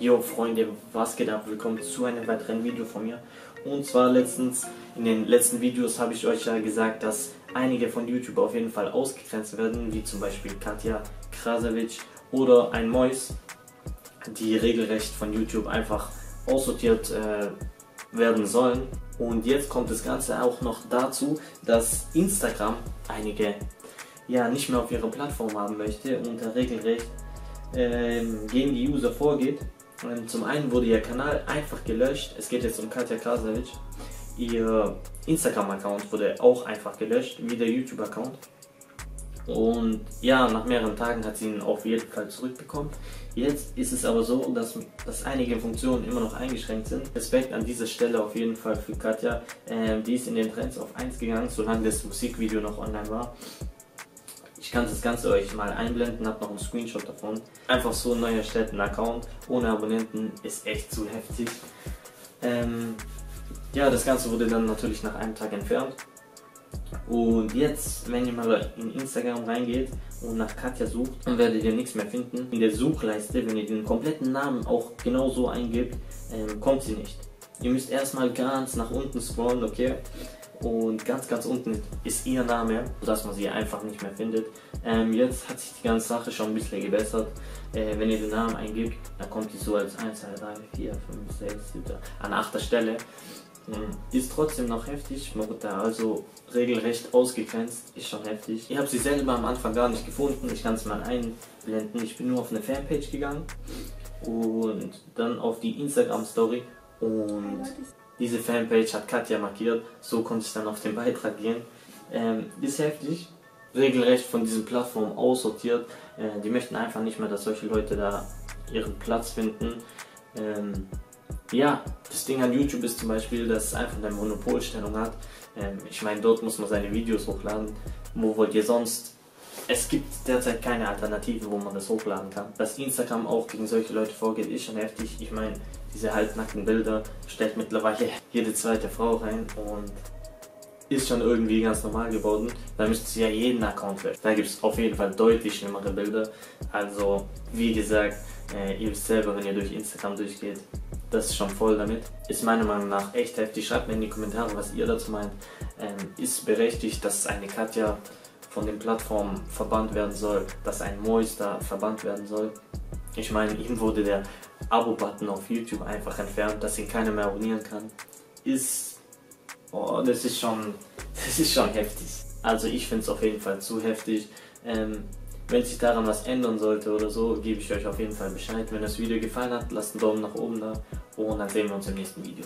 Jo Freunde, was geht ab? Willkommen zu einem weiteren Video von mir. Und zwar letztens, in den letzten Videos habe ich euch ja gesagt, dass einige von YouTube auf jeden Fall ausgegrenzt werden, wie zum Beispiel Katja Krasavic oder ein Mois, die regelrecht von YouTube einfach aussortiert äh, werden sollen. Und jetzt kommt das Ganze auch noch dazu, dass Instagram einige ja nicht mehr auf ihrer Plattform haben möchte und regelrecht ähm, gegen die User vorgeht. Zum einen wurde ihr Kanal einfach gelöscht. Es geht jetzt um Katja Krasavic. Ihr Instagram-Account wurde auch einfach gelöscht, wie der YouTube-Account. Und ja, nach mehreren Tagen hat sie ihn auf jeden Fall zurückbekommen. Jetzt ist es aber so, dass, dass einige Funktionen immer noch eingeschränkt sind. Respekt an dieser Stelle auf jeden Fall für Katja. Ähm, die ist in den Trends auf 1 gegangen, solange das Musikvideo noch online war. Kann das Ganze euch mal einblenden, habe noch einen Screenshot davon. Einfach so neu erstellten Account ohne Abonnenten ist echt zu heftig. Ähm, ja, das Ganze wurde dann natürlich nach einem Tag entfernt. Und jetzt, wenn ihr mal in Instagram reingeht und nach Katja sucht, dann werdet ihr nichts mehr finden. In der Suchleiste, wenn ihr den kompletten Namen auch genau so eingebt, ähm, kommt sie nicht. Ihr müsst erstmal ganz nach unten scrollen, okay? Und ganz, ganz unten ist ihr Name, sodass man sie einfach nicht mehr findet. Ähm, jetzt hat sich die ganze Sache schon ein bisschen gebessert. Äh, wenn ihr den Namen eingibt, dann kommt die so als 1, 2, 3, 4, 5, 6, 7, an 8. Stelle. Ähm, ist trotzdem noch heftig, man wird da also regelrecht ausgegrenzt, ist schon heftig. Ich habe sie selber am Anfang gar nicht gefunden, ich kann es mal einblenden. Ich bin nur auf eine Fanpage gegangen und dann auf die Instagram Story und diese Fanpage hat Katja markiert, so konnte ich dann auf den Beitrag gehen. Ähm, ist heftig, regelrecht von diesen Plattformen aussortiert. Äh, die möchten einfach nicht mehr, dass solche Leute da ihren Platz finden. Ähm, ja, das Ding an YouTube ist zum Beispiel, dass es einfach eine Monopolstellung hat. Ähm, ich meine, dort muss man seine Videos hochladen. Wo wollt ihr sonst? Es gibt derzeit keine Alternative, wo man das hochladen kann. Dass Instagram auch gegen solche Leute vorgeht, ist schon heftig. Ich meine, diese halbnackten Bilder stellt mittlerweile jede zweite Frau rein und ist schon irgendwie ganz normal geworden. Da müsst ihr ja jeden Account löschen. Da gibt es auf jeden Fall deutlich schlimmere Bilder. Also, wie gesagt, äh, ihr wisst selber, wenn ihr durch Instagram durchgeht, das ist schon voll damit. Ist meiner Meinung nach echt heftig. Schreibt mir in die Kommentare, was ihr dazu meint. Ähm, ist berechtigt, dass eine Katja von den Plattformen verbannt werden soll, dass ein Moister verbannt werden soll. Ich meine, ihm wurde der Abo-Button auf YouTube einfach entfernt, dass ihn keiner mehr abonnieren kann. Ist. Oh, das ist schon. Das ist schon heftig. Also ich finde es auf jeden Fall zu heftig. Ähm, wenn sich daran was ändern sollte oder so, gebe ich euch auf jeden Fall Bescheid. Wenn das Video gefallen hat, lasst einen Daumen nach oben da und dann sehen wir uns im nächsten Video.